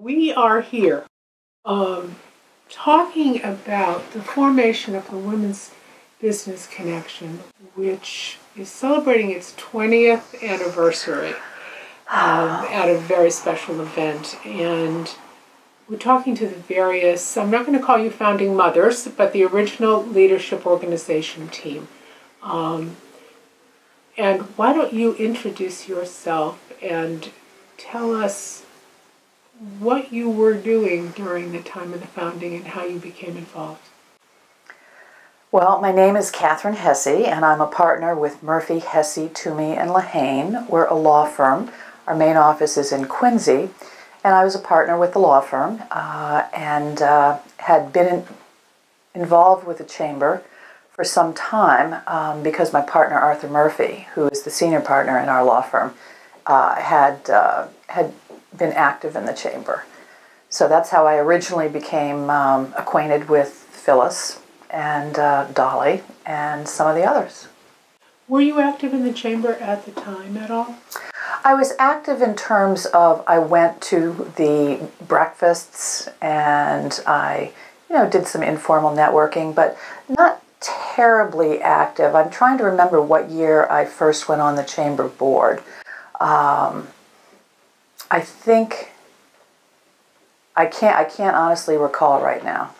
we are here um, talking about the formation of the Women's Business Connection, which is celebrating its 20th anniversary um, at a very special event. And we're talking to the various, I'm not going to call you founding mothers, but the original leadership organization team. Um, and why don't you introduce yourself and tell us what you were doing during the time of the founding and how you became involved. Well, my name is Katherine Hesse, and I'm a partner with Murphy, Hesse, Toomey, and Lehane. We're a law firm. Our main office is in Quincy, and I was a partner with the law firm uh, and uh, had been in, involved with the chamber for some time um, because my partner Arthur Murphy, who is the senior partner in our law firm, uh, had uh, had been active in the chamber. So that's how I originally became um, acquainted with Phyllis and uh, Dolly and some of the others. Were you active in the chamber at the time at all? I was active in terms of I went to the breakfasts and I, you know, did some informal networking, but not terribly active. I'm trying to remember what year I first went on the chamber board. Um, I think I can't I can't honestly recall right now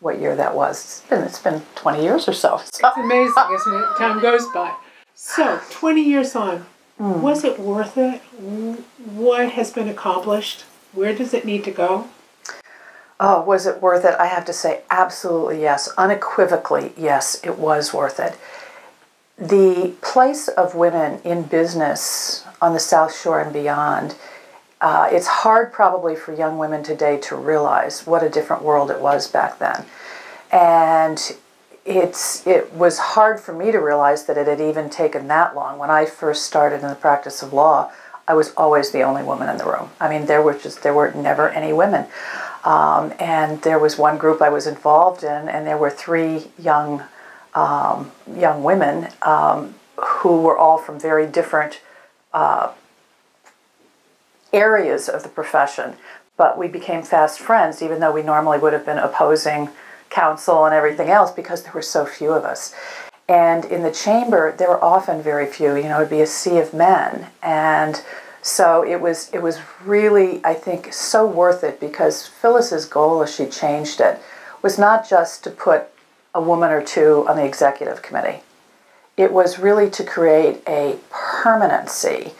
what year that was. It's been it's been 20 years or so. so. It's amazing, isn't it? Time goes by. So 20 years on, mm. was it worth it? What has been accomplished? Where does it need to go? Oh, was it worth it? I have to say, absolutely yes. Unequivocally, yes, it was worth it. The place of women in business on the South Shore and beyond uh, it's hard probably for young women today to realize what a different world it was back then. And it's it was hard for me to realize that it had even taken that long. When I first started in the practice of law, I was always the only woman in the room. I mean, there were just there were never any women. Um, and there was one group I was involved in, and there were three young um, young women um, who were all from very different uh, areas of the profession, but we became fast friends, even though we normally would have been opposing counsel and everything else because there were so few of us. And in the chamber, there were often very few. You know, it'd be a sea of men, and so it was. It was really, I think, so worth it because Phyllis's goal, as she changed it, was not just to put a woman or two on the executive committee. It was really to create a permanency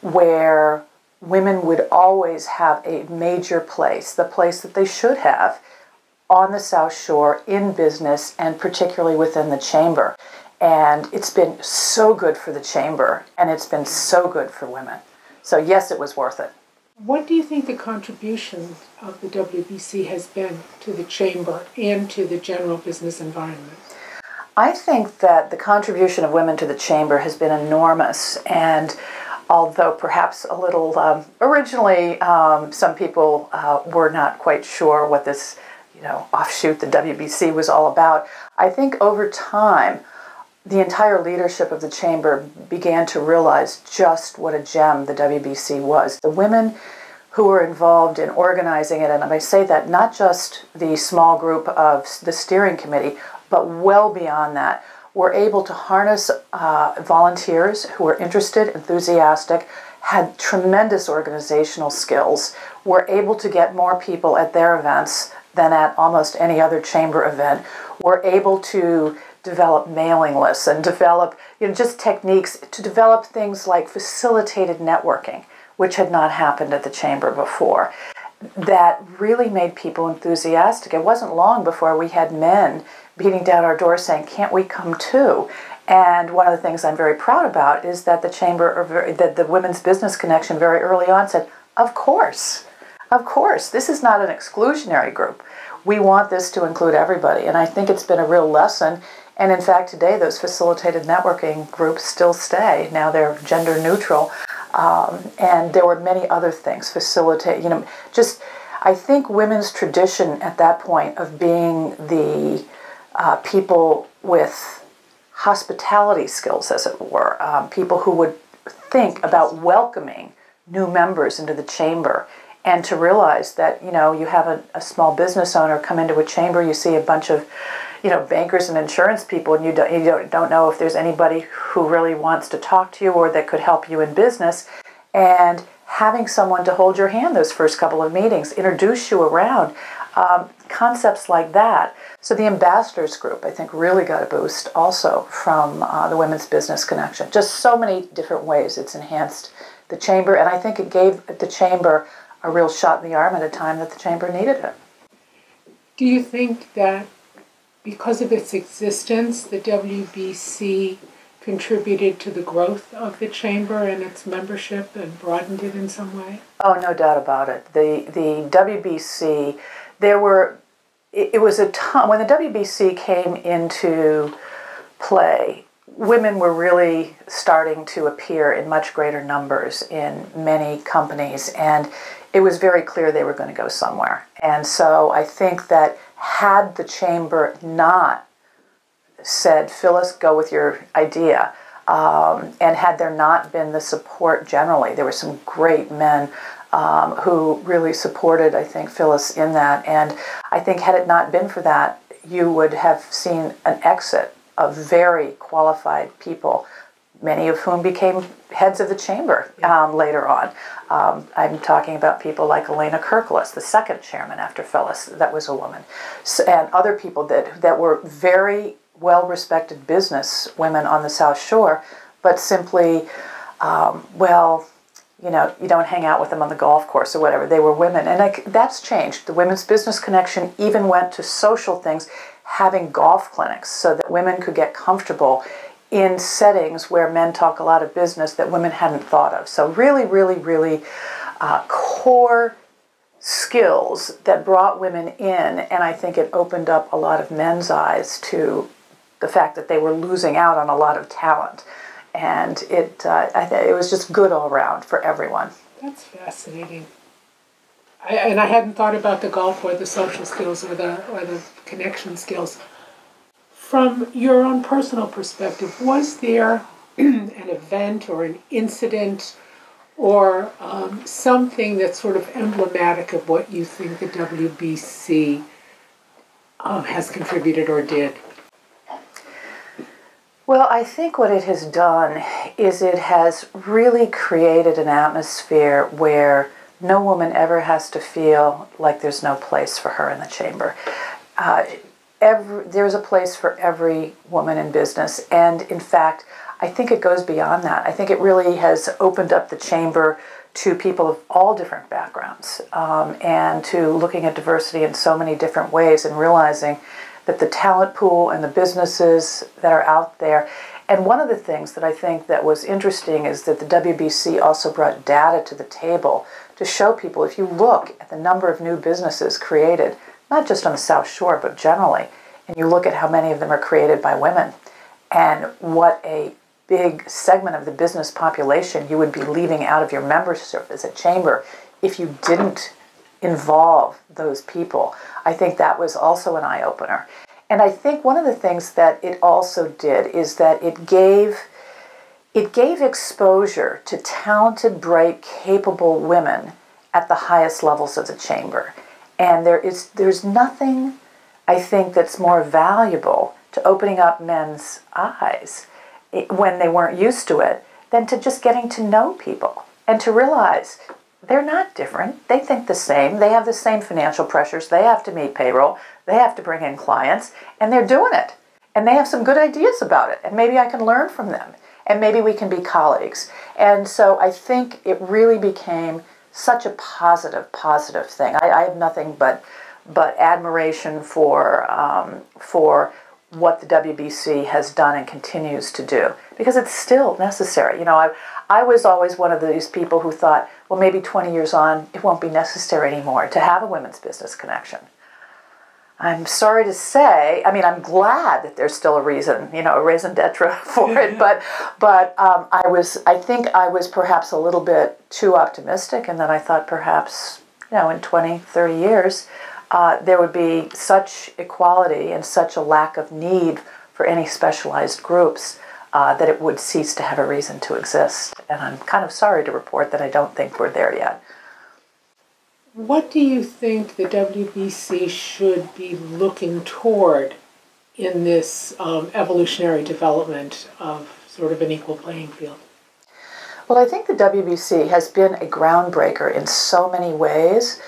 where women would always have a major place, the place that they should have on the South Shore in business and particularly within the chamber. And it's been so good for the chamber and it's been so good for women. So, yes, it was worth it. What do you think the contribution of the WBC has been to the chamber and to the general business environment? I think that the contribution of women to the chamber has been enormous. And although perhaps a little um, originally um, some people uh, were not quite sure what this you know offshoot the WBC was all about. I think over time the entire leadership of the chamber began to realize just what a gem the WBC was. The women who were involved in organizing it, and I say that not just the small group of the steering committee, but well beyond that, were able to harness uh, volunteers who were interested, enthusiastic, had tremendous organizational skills, were able to get more people at their events than at almost any other chamber event, were able to develop mailing lists and develop you know, just techniques to develop things like facilitated networking, which had not happened at the chamber before. That really made people enthusiastic. It wasn't long before we had men beating down our door saying, "Can't we come too?" And one of the things I'm very proud about is that the chamber, that the Women's Business Connection, very early on said, "Of course, of course, this is not an exclusionary group. We want this to include everybody." And I think it's been a real lesson. And in fact, today those facilitated networking groups still stay. Now they're gender neutral, um, and there were many other things facilitate. You know, just I think women's tradition at that point of being the uh, people with hospitality skills, as it were, um, people who would think about welcoming new members into the chamber and to realize that you know you have a, a small business owner come into a chamber, you see a bunch of you know bankers and insurance people, and you don't you don't, don't know if there's anybody who really wants to talk to you or that could help you in business, and having someone to hold your hand those first couple of meetings, introduce you around. Um, concepts like that. So the ambassadors group, I think, really got a boost also from uh, the Women's Business Connection. Just so many different ways it's enhanced the chamber, and I think it gave the chamber a real shot in the arm at a time that the chamber needed it. Do you think that because of its existence, the WBC contributed to the growth of the chamber and its membership and broadened it in some way? Oh, no doubt about it. The the WBC, there were, it, it was a time when the WBC came into play women were really starting to appear in much greater numbers in many companies, and it was very clear they were going to go somewhere. And so I think that had the chamber not said, Phyllis, go with your idea, um, and had there not been the support generally, there were some great men um, who really supported, I think, Phyllis in that. And I think had it not been for that, you would have seen an exit of very qualified people, many of whom became heads of the chamber um, later on. Um, I'm talking about people like Elena Kirklis, the second chairman after Phyllis, that was a woman, so, and other people that, that were very well respected business women on the South Shore, but simply, um, well, you know, you don't hang out with them on the golf course or whatever. They were women. And I, that's changed. The Women's Business Connection even went to social things having golf clinics so that women could get comfortable in settings where men talk a lot of business that women hadn't thought of. So, really, really, really uh, core skills that brought women in, and I think it opened up a lot of men's eyes to the fact that they were losing out on a lot of talent. And it, uh, I th- it was just good all around for everyone. That's fascinating. I, and I hadn't thought about the golf or the social skills or the or the connection skills. From your own personal perspective, was there an event or an incident or um, something that's sort of emblematic of what you think the WBC um, has contributed or did? Well, I think what it has done is it has really created an atmosphere where no woman ever has to feel like there's no place for her in the chamber. Uh, every, there's a place for every woman in business, and in fact, I think it goes beyond that. I think it really has opened up the chamber to people of all different backgrounds um, and to looking at diversity in so many different ways and realizing that the talent pool and the businesses that are out there and one of the things that I think that was interesting is that the WBC also brought data to the table to show people if you look at the number of new businesses created, not just on the South Shore, but generally, and you look at how many of them are created by women, and what a big segment of the business population you would be leaving out of your membership as a chamber if you didn't involve those people. I think that was also an eye opener. And I think one of the things that it also did is that it gave it gave exposure to talented, bright, capable women at the highest levels of the chamber. And there is there's nothing I think that's more valuable to opening up men's eyes when they weren't used to it than to just getting to know people and to realize they're not different. They think the same. They have the same financial pressures. They have to meet payroll. They have to bring in clients, and they're doing it. And they have some good ideas about it. And maybe I can learn from them and maybe we can be colleagues. And so I think it really became such a positive, positive thing. I, I have nothing but but admiration for um, for what the WBC has done and continues to do because it's still necessary. You know, I I was always one of these people who thought, well, maybe 20 years on, it won't be necessary anymore to have a women's business connection. I'm sorry to say, I mean, I'm glad that there's still a reason, you know, a raison d'etre for it, but, but um, I was, I think I was perhaps a little bit too optimistic, and then I thought perhaps, you know, in 20, 30 years, uh, there would be such equality and such a lack of need for any specialized groups uh, that it would cease to have a reason to exist. And I'm kind of sorry to report that I don't think we're there yet. What do you think the WBC should be looking toward in this um, evolutionary development of sort of an equal playing field? Well, I think the WBC has been a groundbreaker in so many ways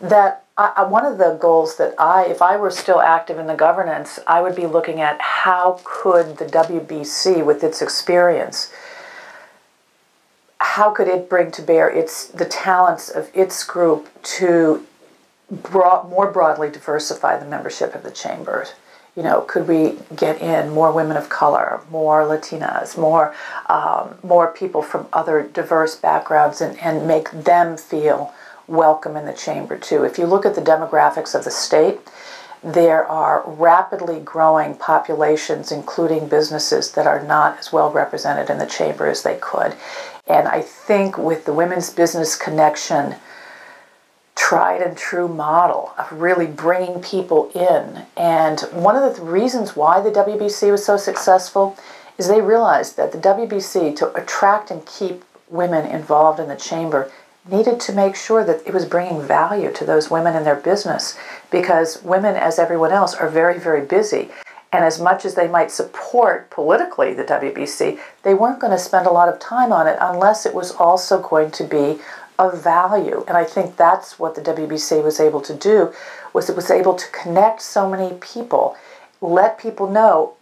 that I, one of the goals that I, if I were still active in the governance, I would be looking at how could the WBC, with its experience, how could it bring to bear its the talents of its group to broad, more broadly diversify the membership of the chamber? you know, could we get in more women of color, more Latinas, more um, more people from other diverse backgrounds, and, and make them feel welcome in the chamber too? If you look at the demographics of the state, there are rapidly growing populations, including businesses, that are not as well represented in the chamber as they could. And I think with the Women's Business Connection tried and true model of really bringing people in. And one of the reasons why the WBC was so successful is they realized that the WBC, to attract and keep women involved in the chamber, needed to make sure that it was bringing value to those women in their business because women, as everyone else, are very, very busy. And as much as they might support politically the WBC, they weren't going to spend a lot of time on it unless it was also going to be of value. And I think that's what the WBC was able to do was it was able to connect so many people, let people know,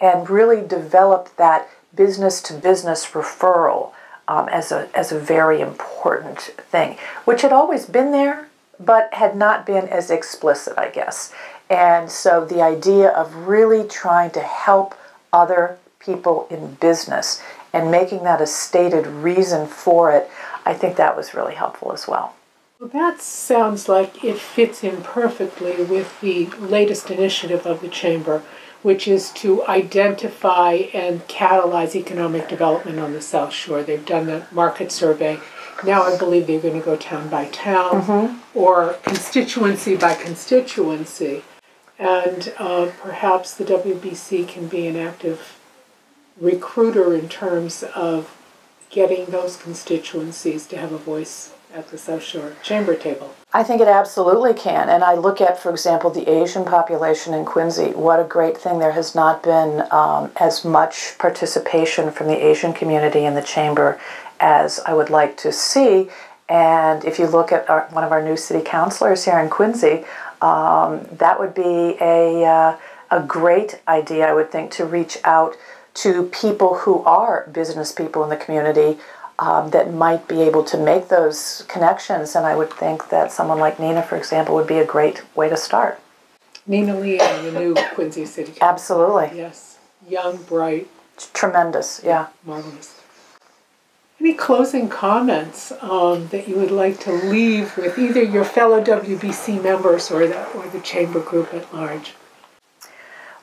and really develop that business to business referral um, as, a, as a very important thing, which had always been there, but had not been as explicit, I guess. And so the idea of really trying to help other people in business and making that a stated reason for it I think that was really helpful as well. Well, that sounds like it fits in perfectly with the latest initiative of the Chamber, which is to identify and catalyze economic development on the South Shore. They've done the market survey. Now I believe they're going to go town by town mm-hmm. or constituency by constituency. And uh, perhaps the WBC can be an active recruiter in terms of getting those constituencies to have a voice at the South Shore Chamber table? I think it absolutely can. And I look at, for example, the Asian population in Quincy. What a great thing. There has not been um, as much participation from the Asian community in the Chamber as I would like to see. And if you look at our, one of our new city councilors here in Quincy, um, that would be a, uh, a great idea, I would think, to reach out to people who are business people in the community um, that might be able to make those connections. And I would think that someone like Nina, for example, would be a great way to start. Nina Liang, the new Quincy City. Absolutely. Yes. Young, bright. Tremendous, yeah. Marvelous. Any closing comments um, that you would like to leave with either your fellow WBC members or the, or the chamber group at large?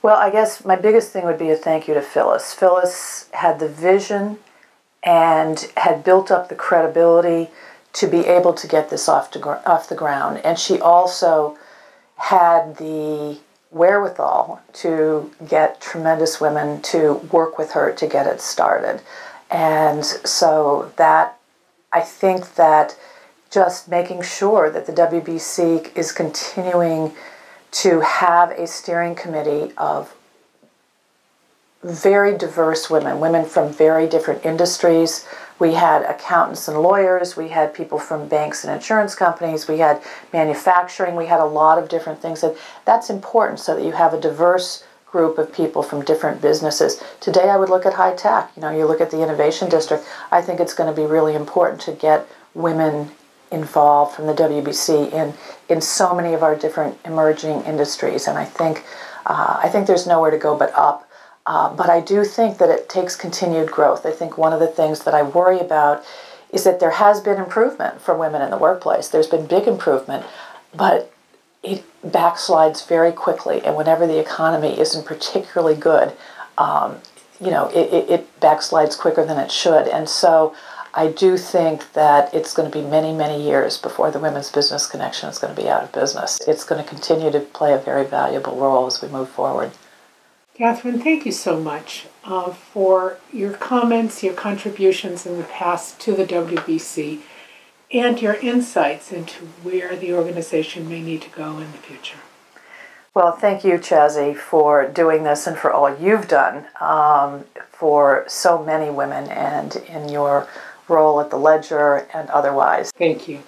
Well, I guess my biggest thing would be a thank you to Phyllis. Phyllis had the vision and had built up the credibility to be able to get this off, to, off the ground. And she also had the wherewithal to get tremendous women to work with her to get it started. And so that, I think that just making sure that the WBC is continuing to have a steering committee of very diverse women, women from very different industries. We had accountants and lawyers, we had people from banks and insurance companies, we had manufacturing, we had a lot of different things. And that's important so that you have a diverse group of people from different businesses. Today I would look at high tech. You know, you look at the innovation district. I think it's going to be really important to get women involved from the WBC in in so many of our different emerging industries, and I think uh, I think there's nowhere to go but up. Uh, but I do think that it takes continued growth. I think one of the things that I worry about is that there has been improvement for women in the workplace. There's been big improvement, but it backslides very quickly. And whenever the economy isn't particularly good, um, you know, it, it, it backslides quicker than it should. And so I do think that it's going to be many, many years before the Women's Business Connection is going to be out of business. It's going to continue to play a very valuable role as we move forward. Katherine, thank you so much uh, for your comments, your contributions in the past to the WBC. And your insights into where the organization may need to go in the future. Well, thank you, Chazzy, for doing this and for all you've done um, for so many women and in your role at the Ledger and otherwise. Thank you.